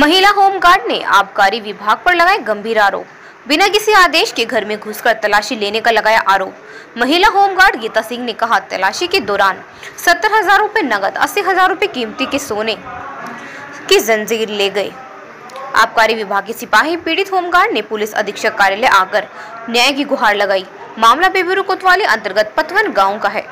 महिला होमगार्ड ने आबकारी विभाग पर लगाए गंभीर आरोप। बिना किसी आदेश के घर में घुसकर तलाशी लेने का लगाया आरोप। महिला होमगार्ड गीता सिंह ने कहा, तलाशी के दौरान सत्तर हज़ार रूपए नगद, अस्सी हज़ार रूपए कीमती के सोने की जंजीर ले गए। आबकारी विभाग के सिपाही पीड़ित होमगार्ड ने पुलिस अधीक्षक कार्यालय आकर न्याय की गुहार लगाई। मामला बेबीरू कोतवाली अंतर्गत पतवन गाँव का है।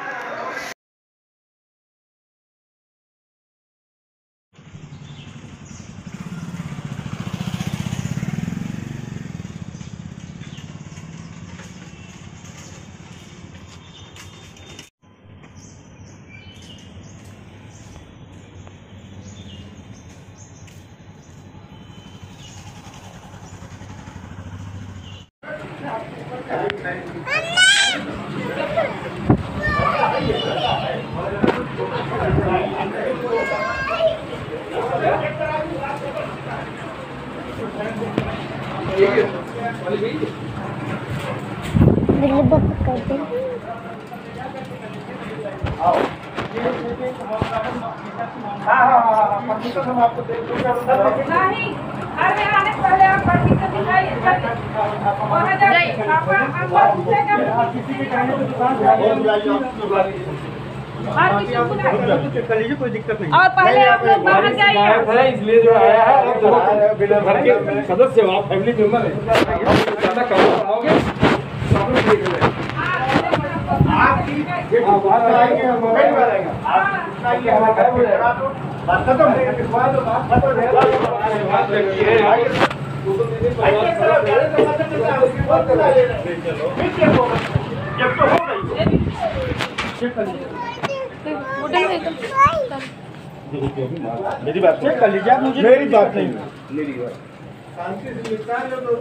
बिल्ली बक कर दे नहीं अरे आने पहले आप बाकी से दिखाइए कोई दिक्कत नहीं और पहले आप लोग बाहर जाइए। इसलिए जो आया है घर के सदस्य हो आप फैमिली मेंबर हैं ज़्यादा काम कराओगे सब लोग देख रहे हैं बात खत्म है। मेरी बात चेक कर लीजिए आप मुझे मेरी बात नहीं। मेरी बात। शांति से निपटा लो तो